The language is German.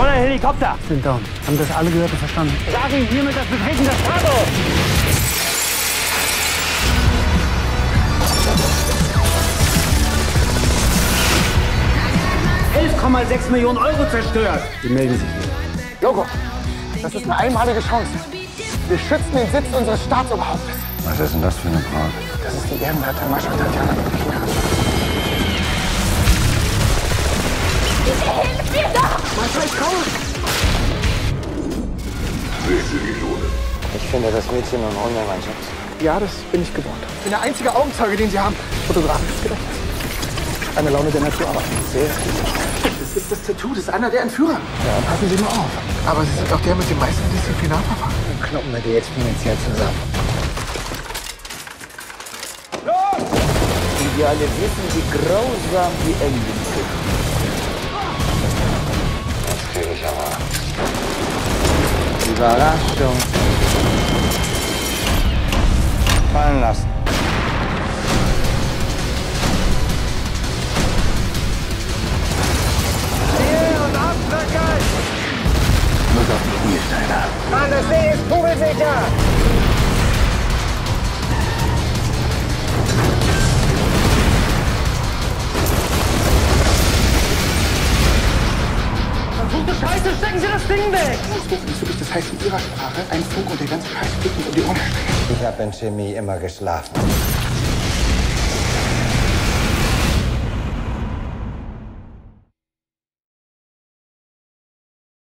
Ein Helikopter! Sind down. Haben das alle gehört und verstanden? Sagen hiermit das Betreten des Status! 11,6 Millionen Euro zerstört. Die melden sich hier. Logo, das ist eine einmalige Chance. Wir schützen den Sitz unseres Staatsoberhauptes. Was ist denn das für eine Braut? Das ist die Ehrenwerte Mascha Tatjana ich finde das Mädchen mein Schatz. Ja, das bin ich gewohnt. Ich bin der einzige Augenzeuge, den Sie haben. Fotografisches Gedächtnis. Eine Laune der Natur, aber sehr Das ist das Tattoo, das ist einer der Entführer. Ja, passen Sie mal auf. Aber Sie sind auch der mit dem meisten Disziplinarverfahren. Dann kloppen wir die jetzt finanziell zusammen. Und wir alle wissen, wie grausam die Enden sind. Überraschung. Fallen lassen. Muss auf die Knie, Steiner. Das Ding ist kugelsicher! Verfluchte Scheiße, stecken Sie das Ding weg! Das heißt in Ihrer Sprache ein Funk und der ganze Scheiß fliegt uns um die Ohren. Ich habe in Chemie immer geschlafen.